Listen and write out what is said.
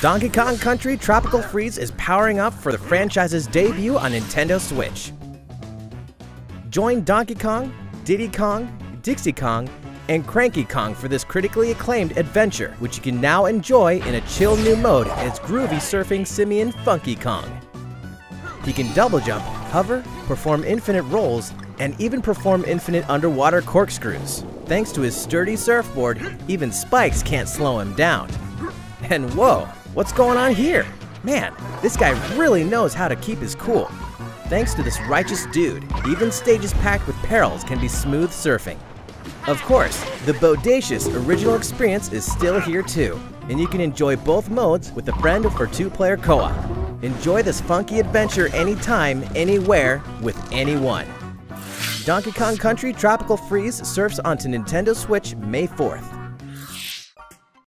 Donkey Kong Country Tropical Freeze is powering up for the franchise's debut on Nintendo Switch. Join Donkey Kong, Diddy Kong, Dixie Kong, and Cranky Kong for this critically acclaimed adventure, which you can now enjoy in a chill new mode as groovy surfing simian Funky Kong. He can double jump, hover, perform infinite rolls, and even perform infinite underwater corkscrews. Thanks to his sturdy surfboard, even spikes can't slow him down. And whoa, what's going on here? Man, this guy really knows how to keep his cool. Thanks to this righteous dude, even stages packed with perils can be smooth surfing. Of course, the bodacious original experience is still here too, and you can enjoy both modes with a friend or two-player co-op. Enjoy this funky adventure anytime, anywhere, with anyone. Donkey Kong Country Tropical Freeze surfs onto Nintendo Switch May 4th.